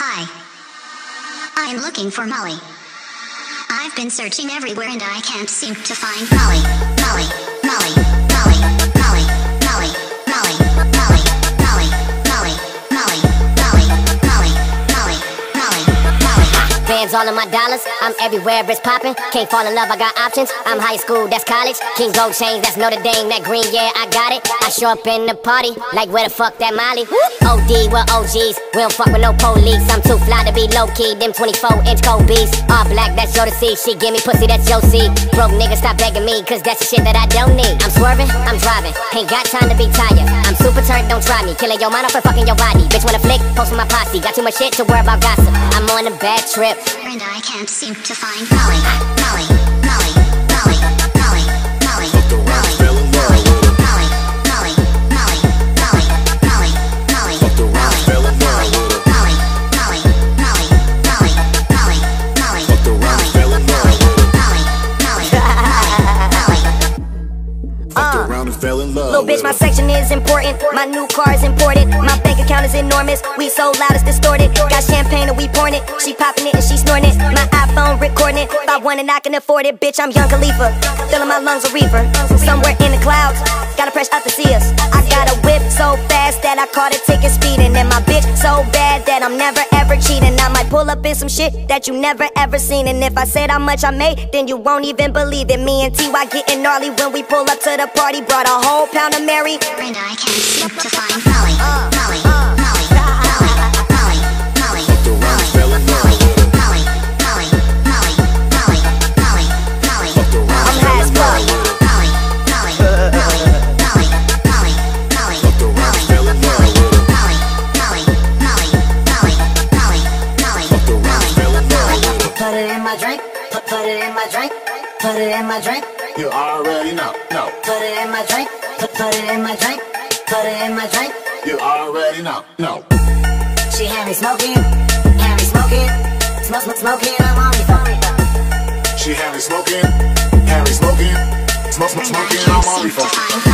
Hi. I'm looking for Molly. I've been searching everywhere and I can't seem to find Molly, Molly, Bands all of my dollars, I'm everywhere, it's popping. Can't fall in love, I got options. I'm high school, that's college. King Gold chains, that's Notre Dame, that green, yeah, I got it. I show up in the party, like where the fuck that Molly? OD, we're OGs, we don't fuck with no police. I'm too fly to be low key, them 24 inch Kobe's. All black, that's your to see. She give me pussy, that's your seed. Broke niggas, stop begging me, cause that's the shit that I don't need. I'm swerving, I'm driving, ain't got time to be tired. I'm super don't try me. Killing your mind off for fucking your body. Bitch, wanna flick, post my posse. Got too much shit to worry about gossip. I'm on a bad trip. And I can't seem to find. Molly, Molly, Fucked uh. around and fell in love Little bitch, my section is important. My new car is imported. My bank account is enormous. We so loud it's distorted. Got champagne and we pouring it. She popping it and she snorting it. My iPhone recording it. If I want it, I can afford it. Bitch, I'm Young Khalifa. Filling my lungs with reefer. Somewhere in the clouds. Gotta press up to see us. I got a whip so fast that I caught a ticket speeding. And my bitch so bad that I'm never ever cheating. I might pull up in some shit that you never ever seen. And if I said how much I made, then you won't even believe it. Me and TY getting gnarly when we pull up to the party. Brought a whole pound of Mary. And I can't seem to find Molly, uh, Molly, Molly, Molly, my drink, put, put it in my drink, put it in my drink, You already know, no. put it in my drink, put, put it in my drink, put it in my drink. You already know, no. She had me smoking, had me smoking, smoke, smoke, smoking, I'm on me phone. She had me smoking, had me smoking, smoke, smoke, smoking, I'm on me phone.